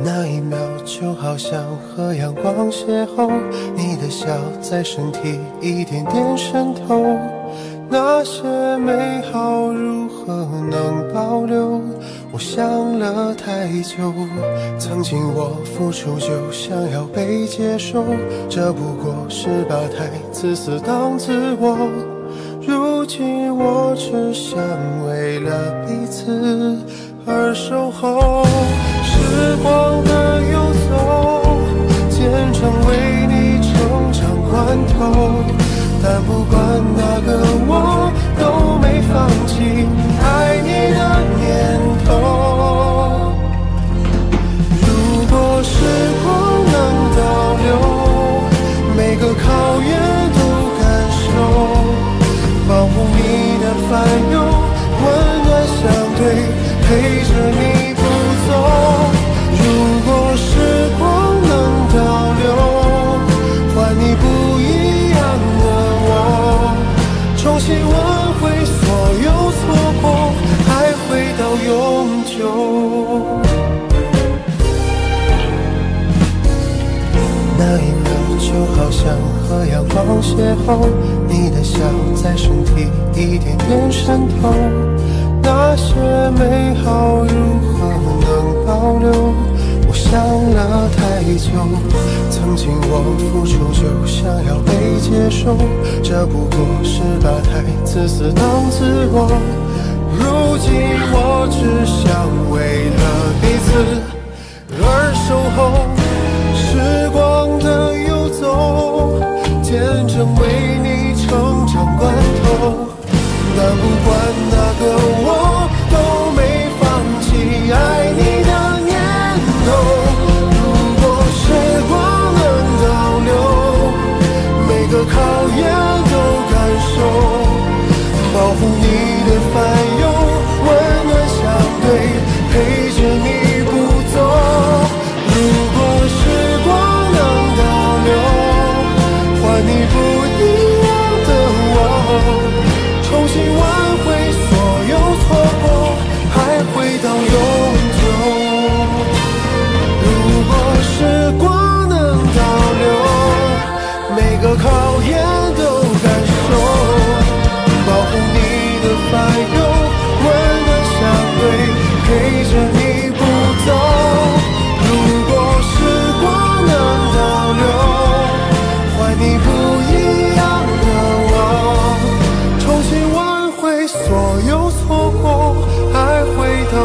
那一秒，就好像和阳光邂逅，你的笑在身体一点点渗透。那些美好如何能保留？我想了太久。曾经我付出就想要被接受，这不过是把太自私当自我。如今我只想为了彼此而守候。时光的游走，虔诚为你成长关头。那一刻就好像和阳光邂逅，你的笑在身体一点点渗透。那些美好如何能保留？我想了太久，曾经我付出就想要被接受，这不过是把太自私当自我。如今我只想为了彼此也都感受，保护你的烦忧，温暖相对，陪着你不走。如果时光能倒流，换你不又错过，爱回到。